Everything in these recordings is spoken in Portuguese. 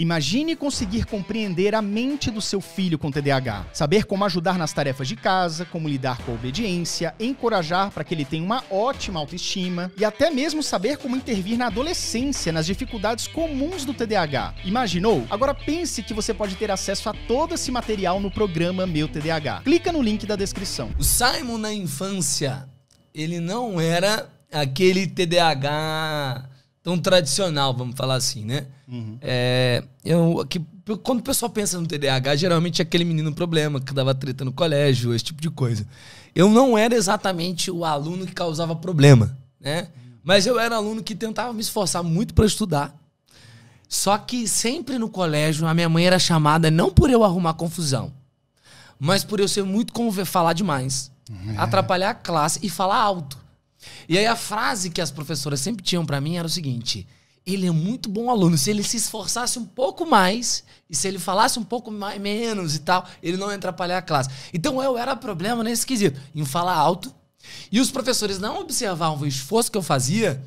Imagine conseguir compreender a mente do seu filho com TDAH, saber como ajudar nas tarefas de casa, como lidar com a obediência, encorajar para que ele tenha uma ótima autoestima e até mesmo saber como intervir na adolescência nas dificuldades comuns do TDAH. Imaginou? Agora pense que você pode ter acesso a todo esse material no programa Meu TDAH. Clica no link da descrição. O Simon na infância, ele não era aquele TDAH tão tradicional, vamos falar assim, né? Uhum. É, eu, que, quando o pessoal pensa no TDAH, geralmente é aquele menino problema que dava treta no colégio, esse tipo de coisa. Eu não era exatamente o aluno que causava problema, né? Mas eu era aluno que tentava me esforçar muito para estudar. Só que sempre no colégio a minha mãe era chamada não por eu arrumar confusão, mas por eu ser muito falar demais, uhum. atrapalhar a classe e falar alto. E aí a frase que as professoras sempre tinham para mim era o seguinte: ele é muito bom aluno. Se ele se esforçasse um pouco mais e se ele falasse um pouco mais, menos e tal, ele não ia atrapalhar a classe. Então eu era problema nesse quesito, em falar alto. E os professores não observavam o esforço que eu fazia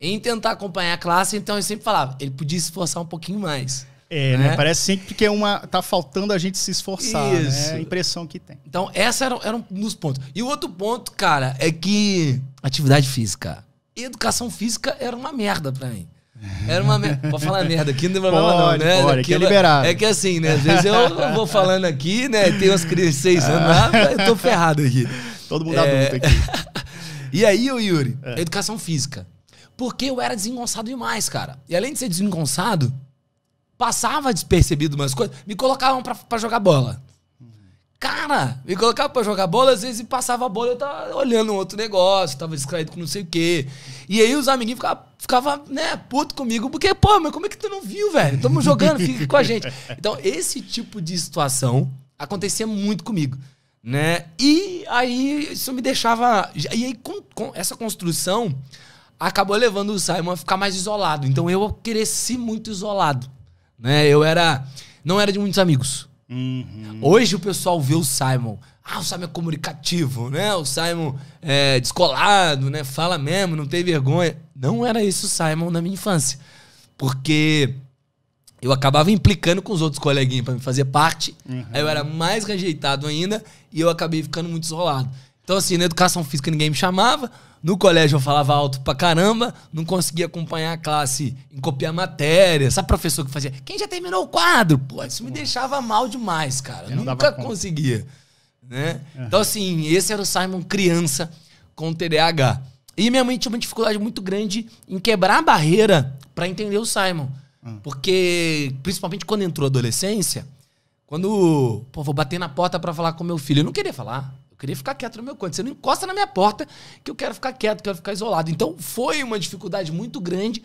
em tentar acompanhar a classe, então eu sempre falava, ele podia se esforçar um pouquinho mais. É, né? né? Parece sempre que é uma. tá faltando a gente se esforçar. Isso. Né? É a impressão que tem. Então, essa era, era um dos pontos. E o outro ponto, cara, é que atividade física. Educação física era uma merda pra mim. Era uma merda. Pode falar merda aqui, não tem problema não, né? Pode, Aquilo, é liberado. É que assim, né? Às vezes eu vou falando aqui, né? Tem umas crianças de seis anos lá, eu tô ferrado aqui. Todo mundo é... adulto aqui. e aí, ô Yuri, é. educação física. Porque eu era desengonçado demais, cara. E além de ser desengonçado, passava despercebido umas coisas, me colocavam para jogar bola. Cara, me colocava pra jogar bola, às vezes passava a bola, eu tava olhando um outro negócio, tava distraído com não sei o quê. E aí os amiguinhos ficavam, ficava, né, puto comigo, porque, pô, mas como é que tu não viu, velho? Tamo jogando, fica com a gente. Então, esse tipo de situação acontecia muito comigo, né? E aí isso me deixava. E aí, com, com essa construção, acabou levando o Simon a ficar mais isolado. Então eu cresci muito isolado. Né? Eu era. Não era de muitos amigos. Uhum. Hoje o pessoal vê o Simon. Ah, o Simon é comunicativo, né? O Simon é descolado, né? Fala mesmo, não tem vergonha. Não era isso o Simon na minha infância. Porque eu acabava implicando com os outros coleguinhas para me fazer parte. Uhum. Aí eu era mais rejeitado ainda e eu acabei ficando muito isolado. Então, assim, na educação física ninguém me chamava. No colégio eu falava alto pra caramba, não conseguia acompanhar a classe em copiar matéria. Sabe professor que fazia, quem já terminou o quadro? Pô, isso me deixava mal demais, cara. Eu Nunca conseguia. Né? Uhum. Então, assim, esse era o Simon criança com TDAH. E minha mãe tinha uma dificuldade muito grande em quebrar a barreira para entender o Simon. Uhum. Porque, principalmente quando entrou a adolescência, quando, pô, vou bater na porta para falar com meu filho, eu não queria falar. Eu queria ficar quieto no meu canto. Você não encosta na minha porta que eu quero ficar quieto, quero ficar isolado. Então foi uma dificuldade muito grande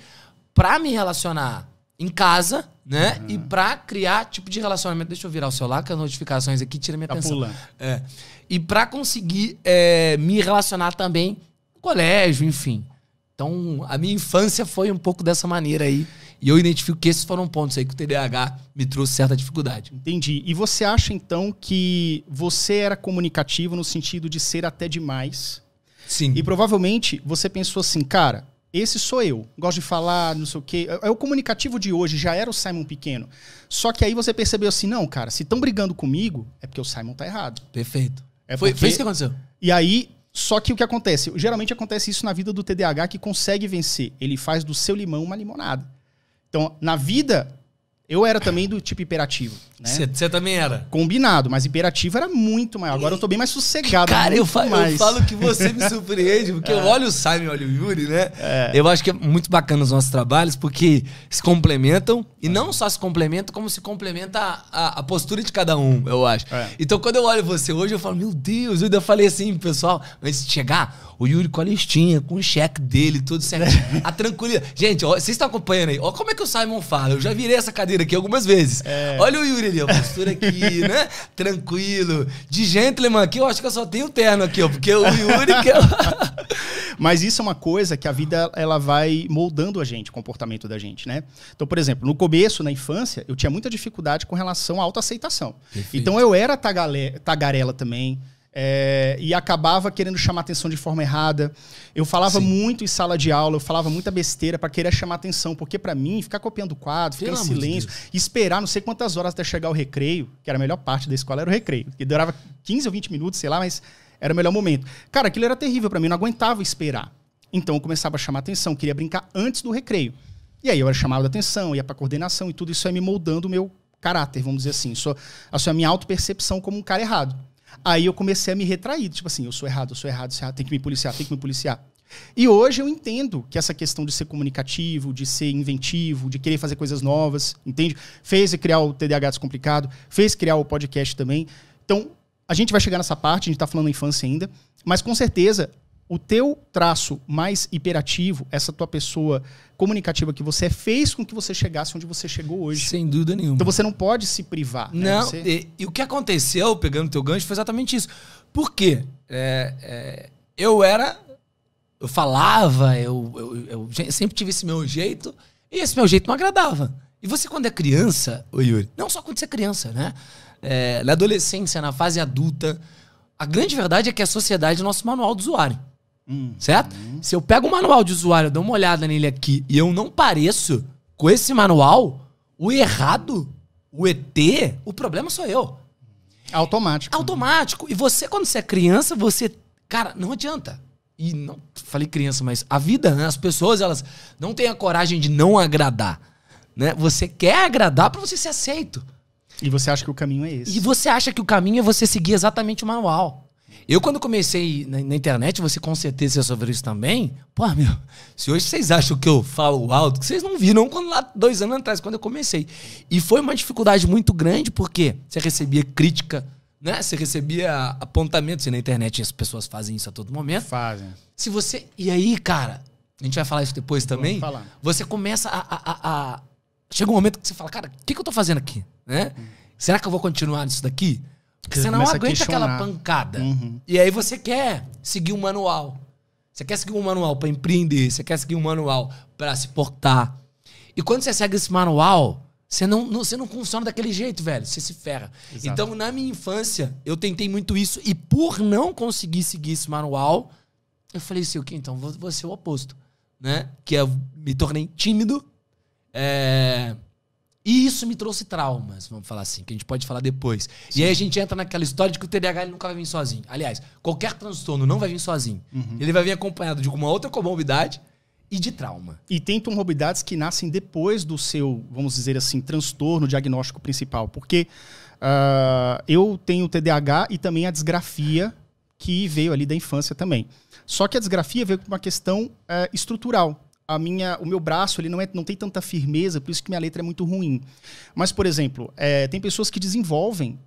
para me relacionar em casa, né? Uhum. E para criar tipo de relacionamento. Deixa eu virar o celular, que as notificações aqui tiram minha tá atenção. Pulando. É. E para conseguir é, me relacionar também no colégio, enfim. Então, a minha infância foi um pouco dessa maneira aí. E eu identifico que esses foram pontos aí que o TDAH me trouxe certa dificuldade. Entendi. E você acha então que você era comunicativo no sentido de ser até demais? Sim. E provavelmente você pensou assim, cara, esse sou eu. Gosto de falar, não sei o quê. É, é o comunicativo de hoje, já era o Simon pequeno. Só que aí você percebeu assim, não, cara, se estão brigando comigo, é porque o Simon tá errado. Perfeito. É foi, porque... foi isso que aconteceu. E aí, só que o que acontece? Geralmente acontece isso na vida do TDAH que consegue vencer. Ele faz do seu limão uma limonada. Então, na vida, eu era também do tipo hiperativo. Você né? também era? Combinado, mas hiperativo era muito maior. Agora eu tô bem mais sossegado. Cara, eu, fa mais. eu falo que você me surpreende, porque é. eu olho o Simon e olho o Yuri, né? É. Eu acho que é muito bacana os nossos trabalhos, porque se complementam, e é. não só se complementam, como se complementa a, a postura de cada um, eu acho. É. Então quando eu olho você hoje, eu falo, meu Deus, eu ainda falei assim, pessoal, antes de chegar, o Yuri com a listinha, com o cheque dele, tudo certinho. a tranquilidade. Gente, ó, vocês estão acompanhando aí. Olha como é que o Simon fala. Eu já virei essa cadeira aqui algumas vezes. É. Olha o Yuri ali, a postura aqui, né? Tranquilo. De gentleman aqui, eu acho que eu só tenho o terno aqui, ó. Porque o Yuri que é... Mas isso é uma coisa que a vida ela vai moldando a gente, o comportamento da gente, né? Então, por exemplo, no começo, na infância, eu tinha muita dificuldade com relação à autoaceitação. Perfeito. Então eu era tagarela também É, e acabava querendo chamar atenção de forma errada. Eu falava Sim. muito em sala de aula, eu falava muita besteira para querer chamar atenção, porque para mim, ficar copiando o quadro, ficar Pelo em silêncio, de esperar não sei quantas horas até chegar o recreio, que era a melhor parte da escola, era o recreio, que durava 15 ou 20 minutos, sei lá, mas era o melhor momento. Cara, aquilo era terrível para mim, eu não aguentava esperar. Então eu começava a chamar atenção, queria brincar antes do recreio. E aí eu era chamado a atenção, ia pra coordenação e tudo isso ia me moldando o meu caráter, vamos dizer assim. Só, a minha auto-percepção como um cara errado. Aí eu comecei a me retrair, tipo assim, eu sou errado, eu sou errado, eu sou errado, tem que me policiar, tem que me policiar. E hoje eu entendo que essa questão de ser comunicativo, de ser inventivo, de querer fazer coisas novas, entende? Fez criar o TDAH Descomplicado, fez criar o podcast também. Então, a gente vai chegar nessa parte, a gente tá falando infância ainda, mas com certeza o teu traço mais hiperativo, essa tua pessoa comunicativa que você é, fez com que você chegasse onde você chegou hoje. Sem dúvida nenhuma. Então você não pode se privar. Né? Não, você... e, e, o que aconteceu, pegando teu gancho, foi exatamente isso. Por quê? É, é, eu era. Eu falava, eu, eu, eu, sempre tive esse meu jeito, e esse meu jeito não agradava. E você, quando é criança, ô Yuri, não só quando você é criança, né? É, na adolescência, na fase adulta, a grande verdade é que a sociedade é nosso manual do usuário. Hum. Certo? Hum. Se eu pego o manual de usuário, dou uma olhada nele aqui e eu não pareço com esse manual, o errado, o ET, o problema sou eu. Automático. Automático. E você, quando você é criança, você. Cara, não adianta. E não falei criança, mas a vida, né? As pessoas, elas não têm a coragem de não agradar. Né? Você quer agradar para você ser aceito. E você acha que o caminho é esse. E você acha que o caminho é você seguir exatamente o manual. Eu, quando comecei na, na, internet, você com certeza sobre isso também. Pô, meu, se hoje vocês acham que eu falo alto, que vocês não viram quando lá dois anos atrás, quando eu comecei. E foi uma dificuldade muito grande, porque você recebia crítica, né? Você recebia apontamentos, e na internet as pessoas fazem isso a todo momento. Fazem. Se você. E aí, cara, a gente vai falar isso depois também. Vamos falar. Você começa a, a, a, Chega um momento que você fala, cara, o que, que eu tô fazendo aqui? Né? Hum. Será que eu vou continuar nisso daqui? Porque você não aguenta aquela pancada. Uhum. E aí você quer seguir um manual. Você quer seguir um manual para empreender, você quer seguir um manual para se portar. E quando você segue esse manual, você não, não, você não funciona daquele jeito, velho. Você se ferra. Exato. Então, na minha infância, eu tentei muito isso. E por não conseguir seguir esse manual, eu falei assim, o okay, Então, vou, vou ser o oposto. Né? Que eu me tornei tímido. É e isso me trouxe traumas, vamos falar assim, que a gente pode falar depois. Sim. E aí a gente entra naquela história de que o TDAH ele nunca vai vir sozinho. Aliás, qualquer transtorno não vai vir sozinho. Uhum. Ele vai vir acompanhado de uma outra comorbidade e de trauma. E tem comorbidades que nascem depois do seu, vamos dizer assim, transtorno diagnóstico principal. Porque uh, eu tenho TDAH e também a disgrafia que veio ali da infância também. Só que a disgrafia veio com uma questão uh, estrutural a minha, o meu braço ele não, é, não tem tanta firmeza, por isso que minha letra é muito ruim. Mas, por exemplo, é, tem pessoas que desenvolvem,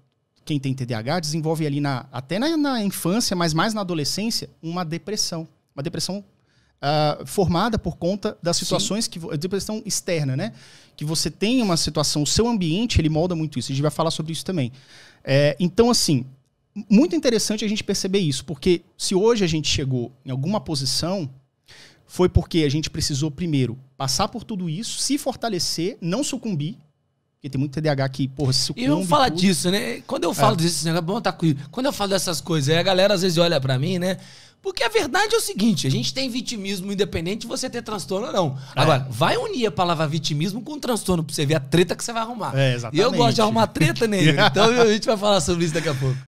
quem tem TDAH, desenvolve ali na, até na, na infância, mas mais na adolescência, uma depressão. Uma depressão uh, formada por conta das situações Sim. que. Depressão externa, né? Que você tem uma situação, o seu ambiente, ele molda muito isso. A gente vai falar sobre isso também. É, então, assim, muito interessante a gente perceber isso, porque se hoje a gente chegou em alguma posição foi porque a gente precisou, primeiro, passar por tudo isso, se fortalecer, não sucumbir. Porque tem muito TDAH que, porra, se sucumbe. E eu falo disso, né? Quando eu falo é. desse negócio, bom, tá Quando eu falo dessas coisas, aí a galera às vezes olha para mim, né? Porque a verdade é o seguinte: a gente tem vitimismo independente de você ter transtorno ou não. É. Agora, vai unir a palavra vitimismo com transtorno pra você ver a treta que você vai arrumar. É, exatamente. E eu gosto de arrumar treta nele. então a gente vai falar sobre isso daqui a pouco.